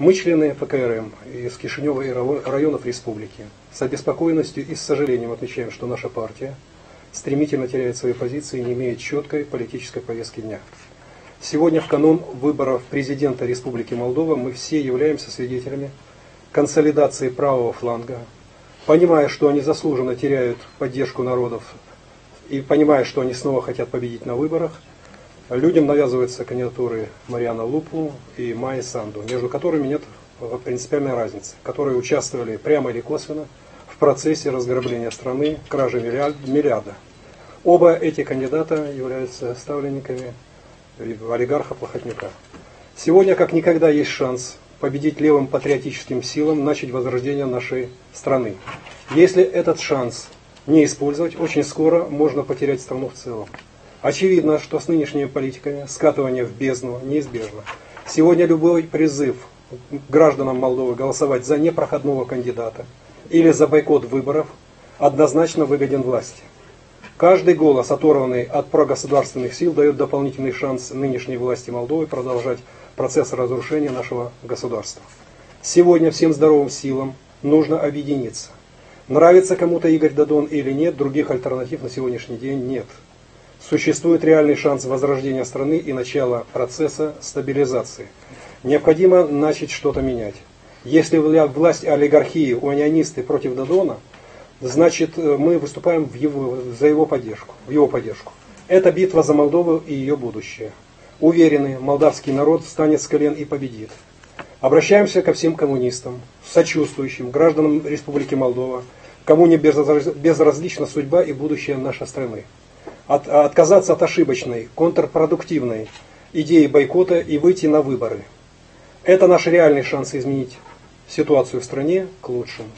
Мы, члены ПКРМ из Кишинева и районов республики, с обеспокоенностью и с сожалением отмечаем, что наша партия стремительно теряет свои позиции не имеет четкой политической повестки дня. Сегодня, в канун выборов президента Республики Молдова, мы все являемся свидетелями консолидации правого фланга, понимая, что они заслуженно теряют поддержку народов и понимая, что они снова хотят победить на выборах – людям навязываются кандидатуры Мариана Лупу и Майи Санду, между которыми нет принципиальной разницы, которые участвовали прямо или косвенно в процессе разграбления страны, кражи миллиарда. Оба эти кандидата являются ставленниками олигарха Плохотнюка. Сегодня как никогда есть шанс победить левым патриотическим силам, начать возрождение нашей страны. Если этот шанс не использовать, очень скоро можно потерять страну в целом. Очевидно, что с нынешними политиками скатывание в бездну неизбежно. Сегодня любой призыв гражданам Молдовы голосовать за непроходного кандидата или за бойкот выборов однозначно выгоден власти. Каждый голос, оторванный от прогосударственных сил, дает дополнительный шанс нынешней власти Молдовы продолжать процесс разрушения нашего государства. Сегодня всем здоровым силам нужно объединиться. Нравится кому-то Игорь Дадон или нет, других альтернатив на сегодняшний день нет. Существует реальный шанс возрождения страны и начала процесса стабилизации. Необходимо начать что-то менять. Если власть олигархии, унионисты против Дадона, значит э, мы выступаем в его, за его поддержку, в его поддержку. Это битва за Молдову и ее будущее. Уверены, молдавский народ встанет с колен и победит. Обращаемся ко всем коммунистам, сочувствующим гражданам Республики Молдова, кому не безразлична судьба и будущее нашей страны от, отказаться от ошибочной, контрпродуктивной идеи бойкота и выйти на выборы. Это наш реальный шанс изменить ситуацию в стране к лучшему.